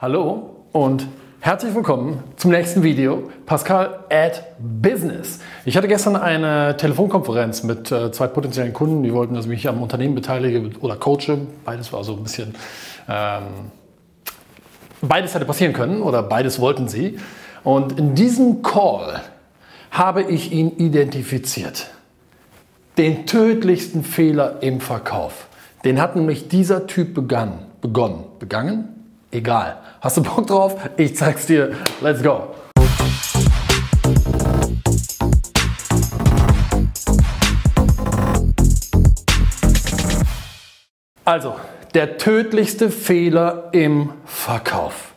Hallo und herzlich willkommen zum nächsten Video. Pascal at Business. Ich hatte gestern eine Telefonkonferenz mit äh, zwei potenziellen Kunden, die wollten, dass ich mich am Unternehmen beteilige oder coache. Beides war so ein bisschen. Ähm, beides hätte passieren können oder beides wollten sie. Und in diesem Call habe ich ihn identifiziert. Den tödlichsten Fehler im Verkauf. Den hat nämlich dieser Typ begann, begonnen. Begangen? Egal. Hast du Bock drauf? Ich zeig's dir. Let's go. Also, der tödlichste Fehler im Verkauf.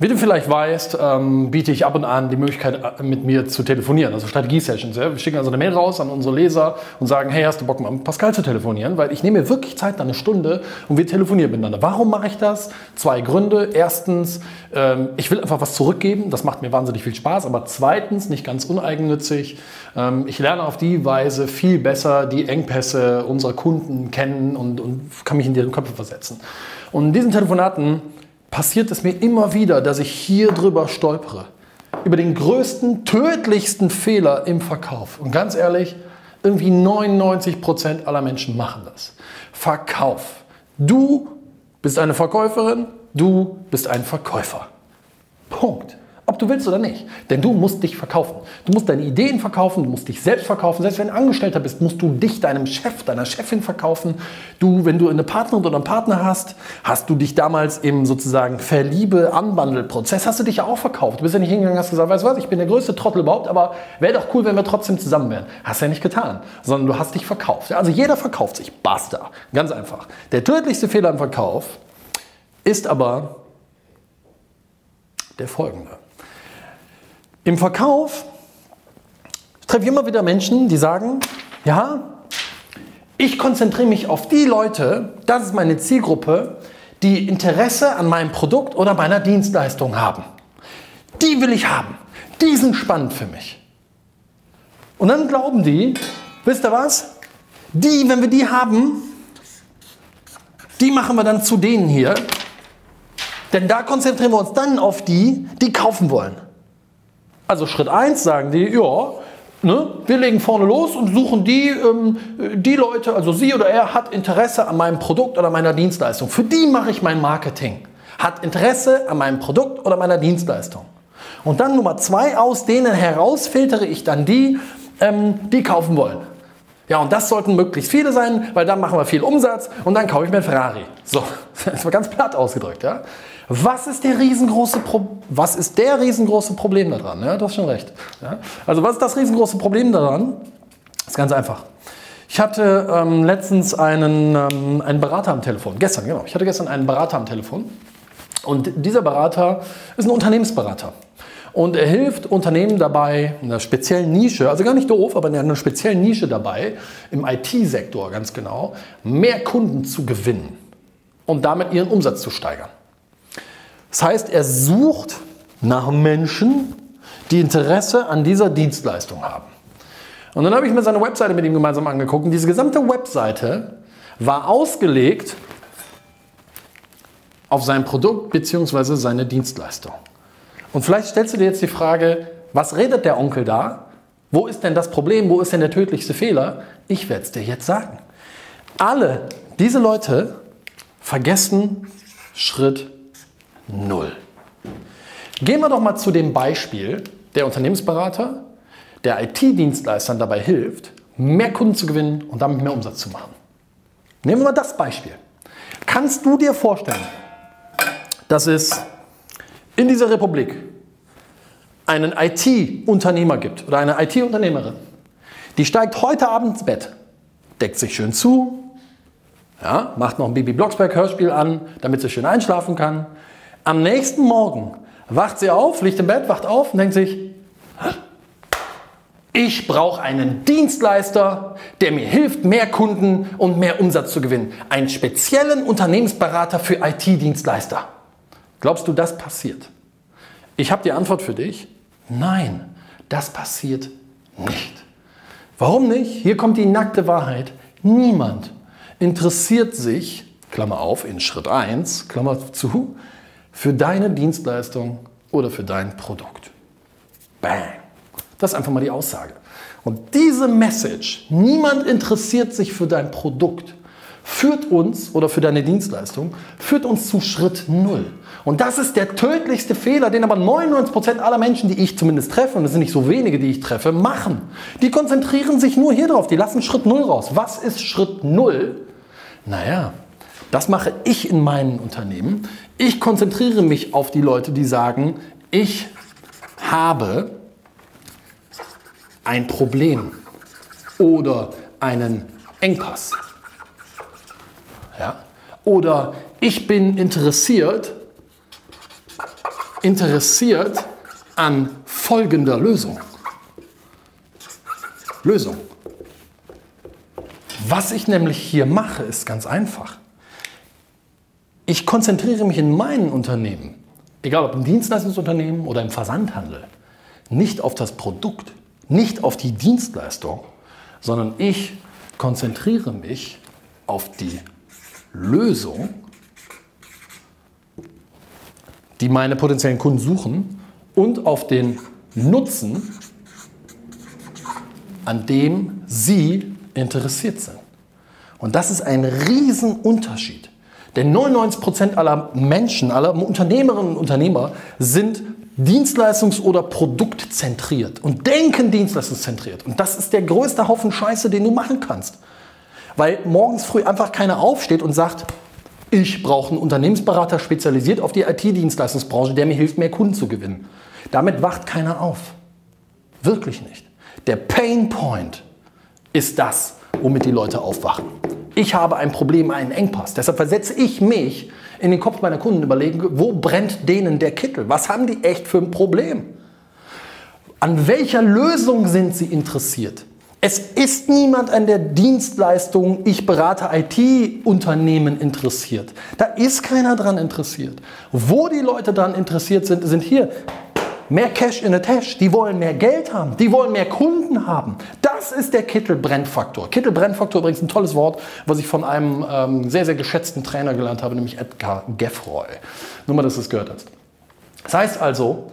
Wie du vielleicht weißt, ähm, biete ich ab und an die Möglichkeit, äh, mit mir zu telefonieren, also Strategie-Sessions. Ja? Wir schicken also eine Mail raus an unsere Leser und sagen, hey, hast du Bock, mit Pascal zu telefonieren? Weil ich nehme mir wirklich Zeit, eine Stunde und wir telefonieren miteinander. Warum mache ich das? Zwei Gründe. Erstens, ähm, ich will einfach was zurückgeben, das macht mir wahnsinnig viel Spaß. Aber zweitens, nicht ganz uneigennützig, ähm, ich lerne auf die Weise viel besser die Engpässe unserer Kunden kennen und, und kann mich in deren Köpfe versetzen. Und in diesen Telefonaten passiert es mir immer wieder, dass ich hier drüber stolpere. Über den größten, tödlichsten Fehler im Verkauf. Und ganz ehrlich, irgendwie 99 Prozent aller Menschen machen das. Verkauf. Du bist eine Verkäuferin, du bist ein Verkäufer. Punkt. Ob du willst oder nicht. Denn du musst dich verkaufen. Du musst deine Ideen verkaufen, du musst dich selbst verkaufen. Selbst wenn du Angestellter bist, musst du dich deinem Chef, deiner Chefin verkaufen. Du, wenn du eine Partnerin oder einen Partner hast, hast du dich damals im sozusagen Verliebe-Anbandelprozess, hast du dich ja auch verkauft. Du bist ja nicht hingegangen und hast gesagt, weißt du was, ich bin der größte Trottel überhaupt, aber wäre doch cool, wenn wir trotzdem zusammen wären. Hast ja nicht getan, sondern du hast dich verkauft. Also jeder verkauft sich. Basta. Ganz einfach. Der tödlichste Fehler im Verkauf ist aber der folgende. Im Verkauf treffe ich immer wieder Menschen, die sagen, ja, ich konzentriere mich auf die Leute, das ist meine Zielgruppe, die Interesse an meinem Produkt oder meiner Dienstleistung haben. Die will ich haben. Die sind spannend für mich. Und dann glauben die, wisst ihr was? Die, wenn wir die haben, die machen wir dann zu denen hier. Denn da konzentrieren wir uns dann auf die, die kaufen wollen. Also Schritt 1 sagen die, ja, ne, wir legen vorne los und suchen die, ähm, die Leute, also sie oder er hat Interesse an meinem Produkt oder meiner Dienstleistung. Für die mache ich mein Marketing. Hat Interesse an meinem Produkt oder meiner Dienstleistung. Und dann Nummer zwei, aus denen herausfiltere ich dann die, ähm, die kaufen wollen. Ja, und das sollten möglichst viele sein, weil dann machen wir viel Umsatz und dann kaufe ich mir ein Ferrari. So, das war ganz platt ausgedrückt, ja. Was ist der riesengroße, Pro was ist der riesengroße Problem daran? Ja, du hast schon recht. Ja? Also was ist das riesengroße Problem daran? Das ist ganz einfach. Ich hatte ähm, letztens einen, ähm, einen Berater am Telefon. Gestern, genau. Ich hatte gestern einen Berater am Telefon. Und dieser Berater ist ein Unternehmensberater. Und er hilft Unternehmen dabei, in einer speziellen Nische, also gar nicht doof, aber in einer speziellen Nische dabei, im IT-Sektor ganz genau, mehr Kunden zu gewinnen und damit ihren Umsatz zu steigern. Das heißt, er sucht nach Menschen, die Interesse an dieser Dienstleistung haben. Und dann habe ich mir seine Webseite mit ihm gemeinsam angeguckt und diese gesamte Webseite war ausgelegt auf sein Produkt bzw. seine Dienstleistung. Und vielleicht stellst du dir jetzt die Frage, was redet der Onkel da? Wo ist denn das Problem? Wo ist denn der tödlichste Fehler? Ich werde es dir jetzt sagen. Alle diese Leute vergessen Schritt Null. Gehen wir doch mal zu dem Beispiel der Unternehmensberater, der IT-Dienstleistern dabei hilft, mehr Kunden zu gewinnen und damit mehr Umsatz zu machen. Nehmen wir mal das Beispiel. Kannst du dir vorstellen, dass es in dieser Republik einen IT-Unternehmer gibt oder eine IT-Unternehmerin, die steigt heute Abend ins Bett, deckt sich schön zu, ja, macht noch ein Bibi Blocksberg Hörspiel an, damit sie schön einschlafen kann, am nächsten Morgen wacht sie auf, liegt im Bett, wacht auf und denkt sich, ich brauche einen Dienstleister, der mir hilft, mehr Kunden und mehr Umsatz zu gewinnen. Einen speziellen Unternehmensberater für IT-Dienstleister. Glaubst du, das passiert? Ich habe die Antwort für dich. Nein, das passiert nicht. Warum nicht? Hier kommt die nackte Wahrheit. Niemand interessiert sich, Klammer auf, in Schritt 1, Klammer zu, für deine Dienstleistung oder für dein Produkt. Bang. Das ist einfach mal die Aussage. Und diese Message, niemand interessiert sich für dein Produkt, führt uns oder für deine Dienstleistung, führt uns zu Schritt Null. Und das ist der tödlichste Fehler, den aber 99% aller Menschen, die ich zumindest treffe, und es sind nicht so wenige, die ich treffe, machen. Die konzentrieren sich nur hier drauf, die lassen Schritt Null raus. Was ist Schritt Null? Naja, das mache ich in meinen Unternehmen. Ich konzentriere mich auf die Leute, die sagen, ich habe ein Problem oder einen Engpass. Ja? Oder ich bin interessiert, interessiert an folgender Lösung. Lösung. Was ich nämlich hier mache, ist ganz einfach. Ich konzentriere mich in meinen Unternehmen, egal ob im Dienstleistungsunternehmen oder im Versandhandel, nicht auf das Produkt, nicht auf die Dienstleistung, sondern ich konzentriere mich auf die Lösung, die meine potenziellen Kunden suchen und auf den Nutzen, an dem sie interessiert sind. Und das ist ein Riesenunterschied. Denn 99% aller Menschen, aller Unternehmerinnen und Unternehmer sind dienstleistungs- oder produktzentriert und denken dienstleistungszentriert. Und das ist der größte Haufen Scheiße, den du machen kannst. Weil morgens früh einfach keiner aufsteht und sagt, ich brauche einen Unternehmensberater spezialisiert auf die IT-Dienstleistungsbranche, der mir hilft, mehr Kunden zu gewinnen. Damit wacht keiner auf. Wirklich nicht. Der Pain Point ist das, womit die Leute aufwachen. Ich habe ein Problem, einen Engpass. Deshalb versetze ich mich in den Kopf meiner Kunden, überlege, wo brennt denen der Kittel? Was haben die echt für ein Problem? An welcher Lösung sind sie interessiert? Es ist niemand an der Dienstleistung, ich berate IT-Unternehmen interessiert. Da ist keiner dran interessiert. Wo die Leute dran interessiert sind, sind hier mehr Cash in the Tash. Die wollen mehr Geld haben. Die wollen mehr Kunden haben. Das ist der Kittelbrennfaktor. Kittelbrennfaktor übrigens ein tolles Wort, was ich von einem ähm, sehr, sehr geschätzten Trainer gelernt habe, nämlich Edgar Geffroy. Nur mal, dass du es gehört hast. Das heißt also,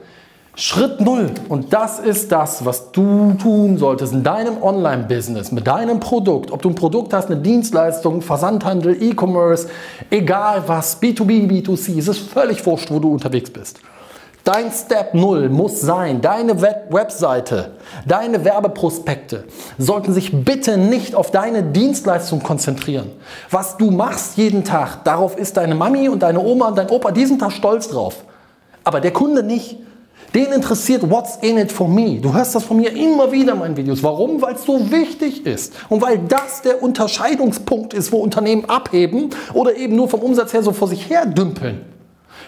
Schritt Null. Und das ist das, was du tun solltest in deinem Online-Business, mit deinem Produkt. Ob du ein Produkt hast, eine Dienstleistung, Versandhandel, E-Commerce, egal was, B2B, B2C, es ist völlig wurscht, wo du unterwegs bist. Dein Step Null muss sein, deine Web Webseite, deine Werbeprospekte sollten sich bitte nicht auf deine Dienstleistung konzentrieren. Was du machst jeden Tag, darauf ist deine Mami und deine Oma und dein Opa diesen Tag stolz drauf. Aber der Kunde nicht. Den interessiert What's in it for me. Du hörst das von mir immer wieder in meinen Videos. Warum? Weil es so wichtig ist. Und weil das der Unterscheidungspunkt ist, wo Unternehmen abheben oder eben nur vom Umsatz her so vor sich her dümpeln.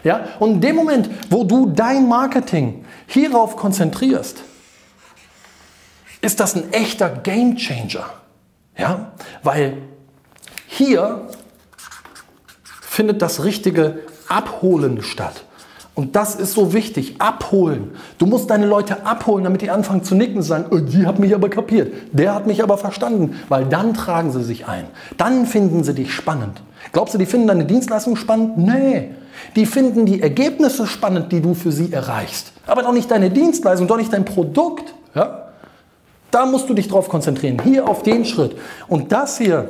Ja? Und in dem Moment, wo du dein Marketing hierauf konzentrierst, ist das ein echter Game Changer. Ja? Weil hier findet das richtige Abholen statt. Und das ist so wichtig, abholen. Du musst deine Leute abholen, damit die anfangen zu nicken und sagen, oh, die hat mich aber kapiert, der hat mich aber verstanden, weil dann tragen sie sich ein. Dann finden sie dich spannend. Glaubst du, die finden deine Dienstleistung spannend? Nee. Die finden die Ergebnisse spannend, die du für sie erreichst. Aber doch nicht deine Dienstleistung, doch nicht dein Produkt. Ja? Da musst du dich drauf konzentrieren. Hier auf den Schritt. Und das hier,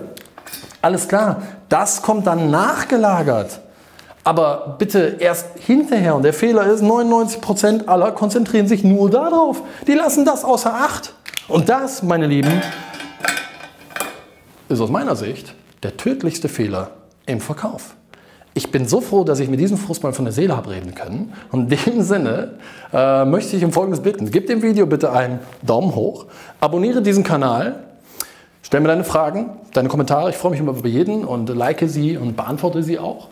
alles klar, das kommt dann nachgelagert aber bitte erst hinterher. Und der Fehler ist, 99% aller konzentrieren sich nur darauf. Die lassen das außer Acht. Und das, meine Lieben, ist aus meiner Sicht der tödlichste Fehler im Verkauf. Ich bin so froh, dass ich mit diesem Frust mal von der Seele habe reden können. Und in dem Sinne äh, möchte ich um Folgendes bitten. Gib dem Video bitte einen Daumen hoch, abonniere diesen Kanal, stell mir deine Fragen, deine Kommentare. Ich freue mich immer über jeden und like sie und beantworte sie auch.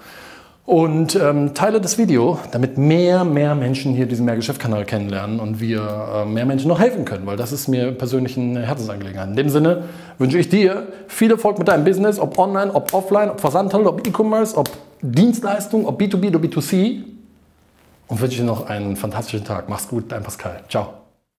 Und ähm, teile das Video, damit mehr, mehr Menschen hier diesen Mehrgeschäft-Kanal kennenlernen und wir äh, mehr Menschen noch helfen können, weil das ist mir persönlich eine Herzensangelegenheit. In dem Sinne wünsche ich dir viel Erfolg mit deinem Business, ob online, ob offline, ob Versandhandel, ob E-Commerce, ob Dienstleistung, ob B2B oder B2C und wünsche dir noch einen fantastischen Tag. Mach's gut, dein Pascal. Ciao.